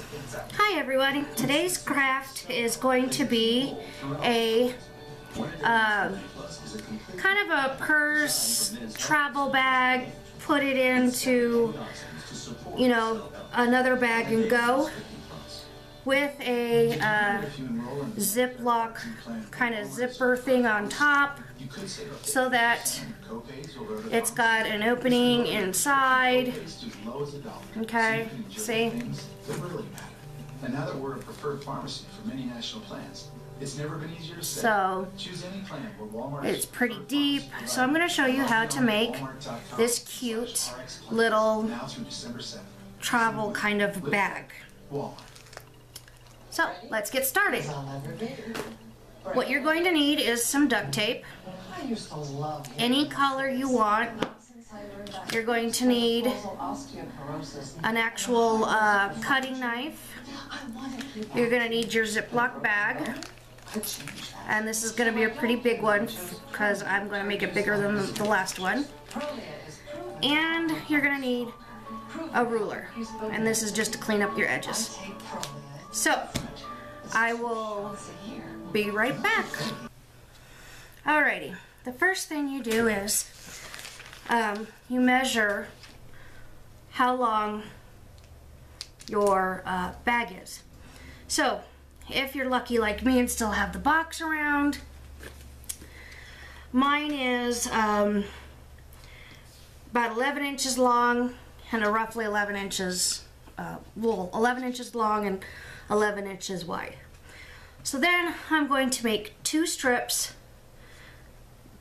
Hi everybody. Today's craft is going to be a um, kind of a purse travel bag. Put it into, you know, another bag and go with a uh, Ziploc kind of zipper thing on top so that it's got an opening inside. Okay, see? And now that we're a preferred pharmacy for many national plans, it's never been easier to say. So Choose any plan where Walmart it's pretty deep. So I'm going to show you how to make this cute little now through December 7th. travel kind of bag. Walmart. So let's get started. What you're going to need is some duct tape, I used to love it. any color you want. You're going to need an actual uh, cutting knife. You're going to need your Ziploc bag. And this is going to be a pretty big one because I'm going to make it bigger than the last one. And you're going to need a ruler. And this is just to clean up your edges. So, I will be right back. Alrighty, the first thing you do is um, you measure how long your uh, bag is. So, if you're lucky like me and still have the box around, mine is um, about 11 inches long and a roughly 11 inches, uh, well, 11 inches long and 11 inches wide. So then I'm going to make two strips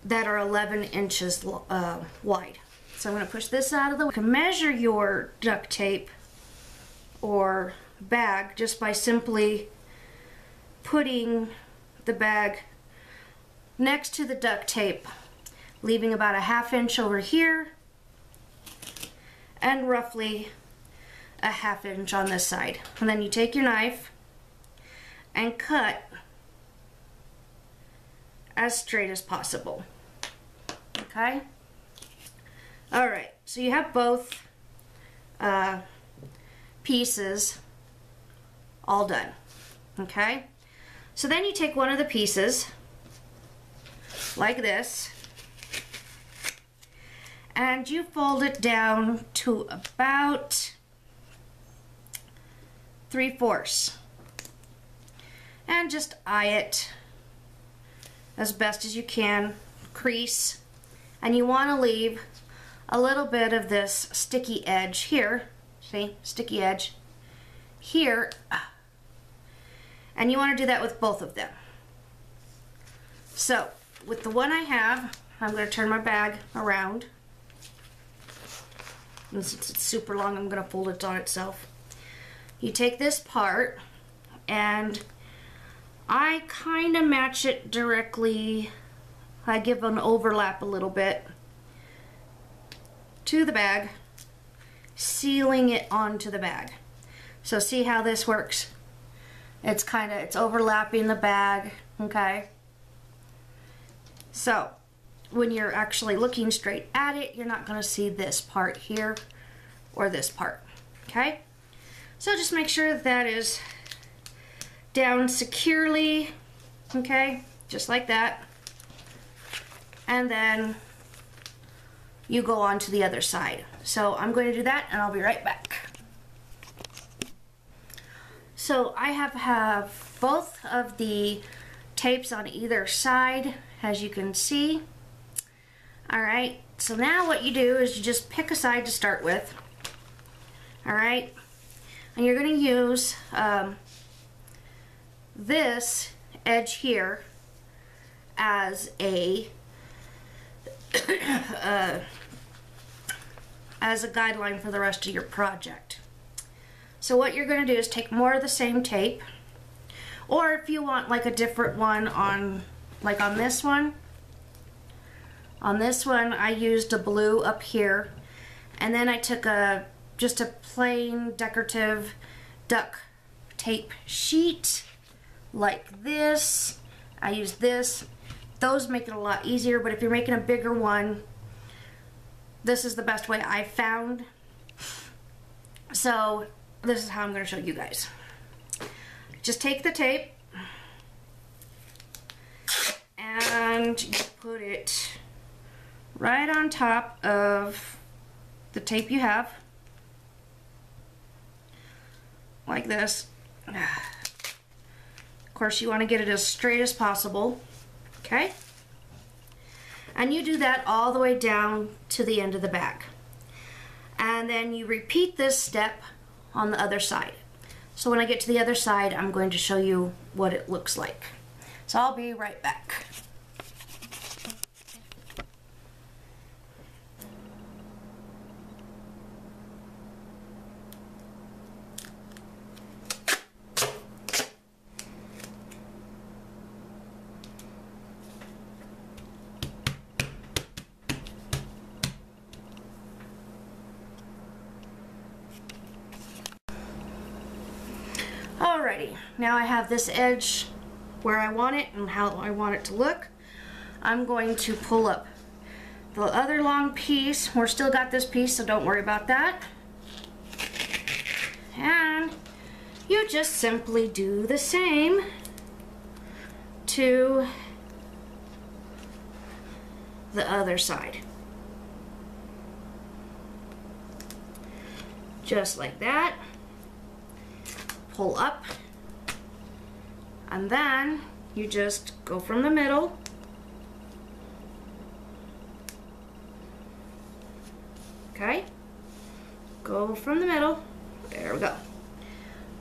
that are 11 inches uh, wide. So I'm going to push this out of the way. You can measure your duct tape or bag just by simply putting the bag next to the duct tape, leaving about a half inch over here and roughly a half inch on this side. And then you take your knife and cut as straight as possible. Okay? Alright, so you have both uh, pieces all done. Okay? So then you take one of the pieces, like this, and you fold it down to about three fourths. And just eye it as best as you can, crease, and you want to leave a little bit of this sticky edge here, see, sticky edge, here, and you want to do that with both of them. So, with the one I have, I'm going to turn my bag around. And since it's super long, I'm going to fold it on itself. You take this part and I kind of match it directly. I give an overlap a little bit to the bag, sealing it onto the bag. So see how this works? It's kind of, it's overlapping the bag, okay? So, when you're actually looking straight at it, you're not going to see this part here or this part, okay? So just make sure that, that is down securely, okay? Just like that. And then you go on to the other side. So I'm going to do that and I'll be right back. So I have, have both of the tapes on either side, as you can see. All right, so now what you do is you just pick a side to start with. All right, and you're gonna use um, this edge here as a uh, as a guideline for the rest of your project. So what you're going to do is take more of the same tape or if you want like a different one on like on this one on this one I used a blue up here and then I took a just a plain decorative duck tape sheet like this I used this those make it a lot easier but if you're making a bigger one this is the best way I found. So this is how I'm going to show you guys. Just take the tape and you put it right on top of the tape you have. Like this. Of course you want to get it as straight as possible okay? And you do that all the way down to the end of the back. and then you repeat this step on the other side. So when I get to the other side I'm going to show you what it looks like. So I'll be right back Alrighty, now I have this edge where I want it and how I want it to look. I'm going to pull up the other long piece. We're still got this piece, so don't worry about that. And you just simply do the same to the other side. Just like that pull up. And then you just go from the middle. Okay. Go from the middle. There we go.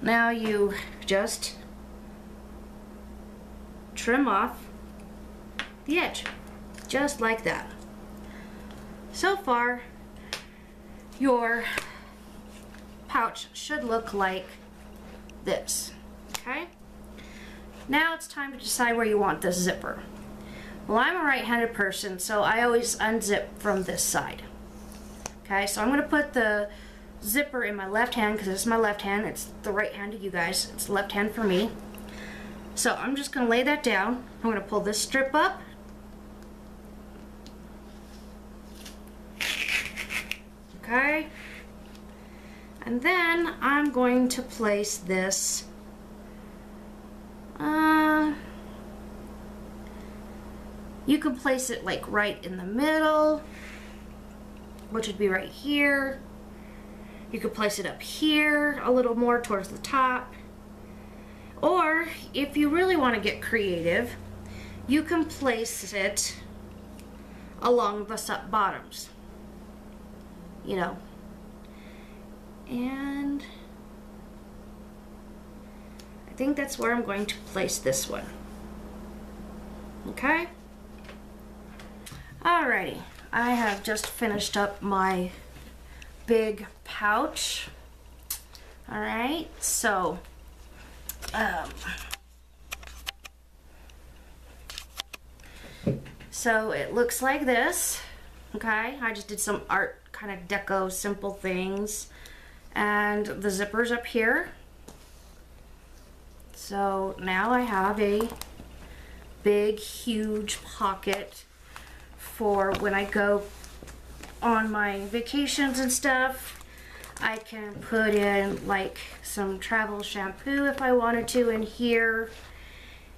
Now you just trim off the edge just like that. So far your pouch should look like this, okay? Now it's time to decide where you want this zipper. Well, I'm a right-handed person, so I always unzip from this side. Okay, so I'm gonna put the zipper in my left hand because it's my left hand. It's the right hand to you guys. It's left hand for me. So I'm just gonna lay that down. I'm gonna pull this strip up. Okay. And then I'm going to place this uh, you can place it like right in the middle which would be right here. You could place it up here a little more towards the top. Or if you really want to get creative you can place it along the bottoms you know and I think that's where I'm going to place this one. Okay? Alrighty, I have just finished up my big pouch. Alright, so, um, so it looks like this. Okay, I just did some art kind of deco simple things and the zipper's up here. So now I have a big, huge pocket for when I go on my vacations and stuff. I can put in like some travel shampoo if I wanted to in here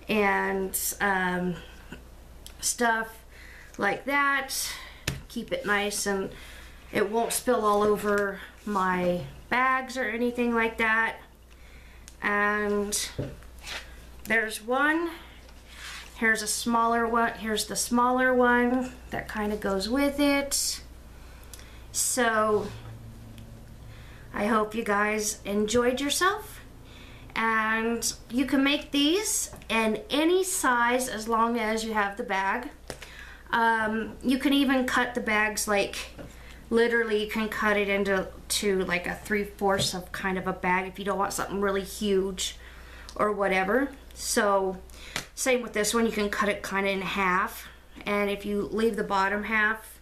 and um, stuff like that. Keep it nice and it won't spill all over my bags or anything like that. And there's one. Here's a smaller one. Here's the smaller one that kind of goes with it. So I hope you guys enjoyed yourself. And you can make these in any size as long as you have the bag. Um, you can even cut the bags like literally you can cut it into to like a three-fourths of kind of a bag if you don't want something really huge or whatever. So same with this one you can cut it kind of in half. And if you leave the bottom half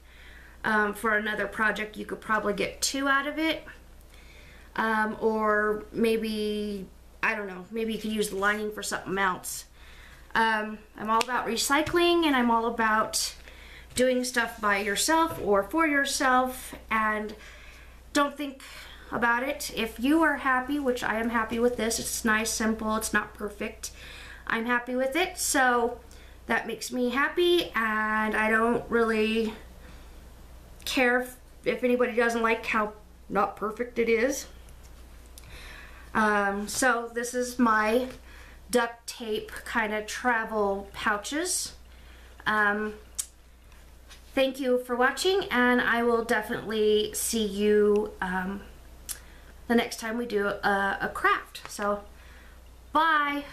um, for another project you could probably get two out of it. Um, or maybe I don't know maybe you could use the lining for something else. Um, I'm all about recycling and I'm all about doing stuff by yourself or for yourself and don't think about it. If you are happy, which I am happy with this, it's nice, simple, it's not perfect. I'm happy with it, so that makes me happy, and I don't really care if, if anybody doesn't like how not perfect it is. Um, so this is my duct tape kind of travel pouches. Um, thank you for watching, and I will definitely see you um, the next time we do a, a craft. So, bye.